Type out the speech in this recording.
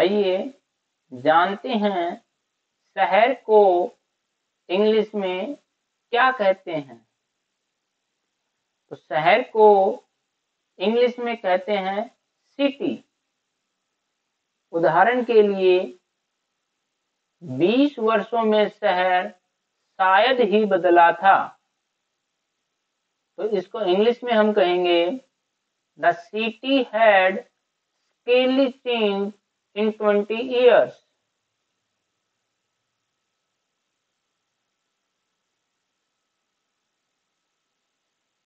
आइए जानते हैं शहर को इंग्लिश में क्या कहते हैं। तो शहर को इंग्लिश में कहते हैं सिटी उदाहरण के लिए 20 वर्षों में शहर शायद ही बदला था। तो इसको इंग्लिश में हम कहेंगे the city had scarcely change in 20 years